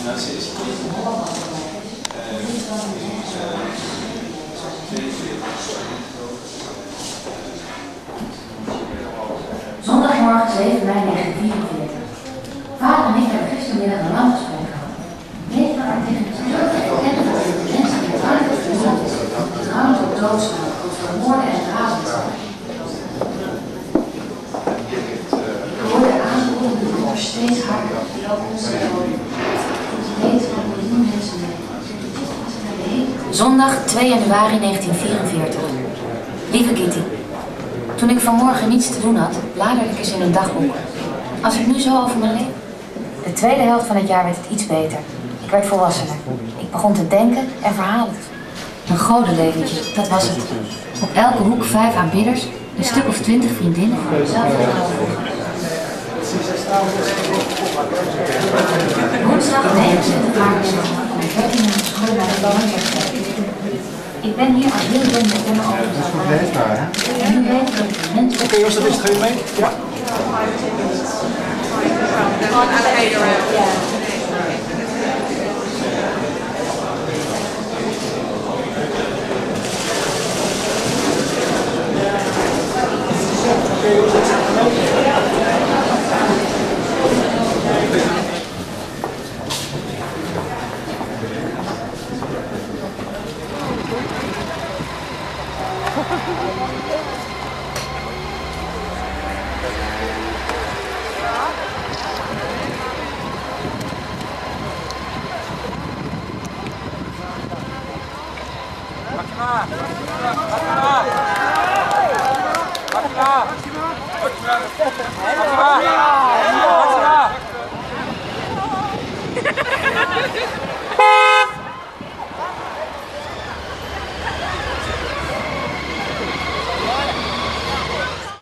Is eh, is, eh, 42 Zondagmorgen 7 mei 1944. Vader en ik hebben gistermiddag een lang gesprek gehad. Negen artikelen bekend voor de mensen die het uitgevoerd is, trouwens op doodstraf, over moorden en Zondag 2 januari 1944. Lieve Kitty, toen ik vanmorgen niets te doen had, bladerde ik eens in een dagboek. Als ik nu zo over mijn leven. De tweede helft van het jaar werd het iets beter. Ik werd volwassener. Ik begon te denken en verhalen. Een godenleventje, dat was het. Op elke hoek vijf aanbidders, een stuk of twintig vriendinnen. Woensdag 29 maart om 13 uur school naar de. Ik ben hier al heel lang met hem over te praten. En nu weet ik dat ik een mens Oké, Jos, dat is het. Ga je mee? Ja. 하지마 하지마 하지마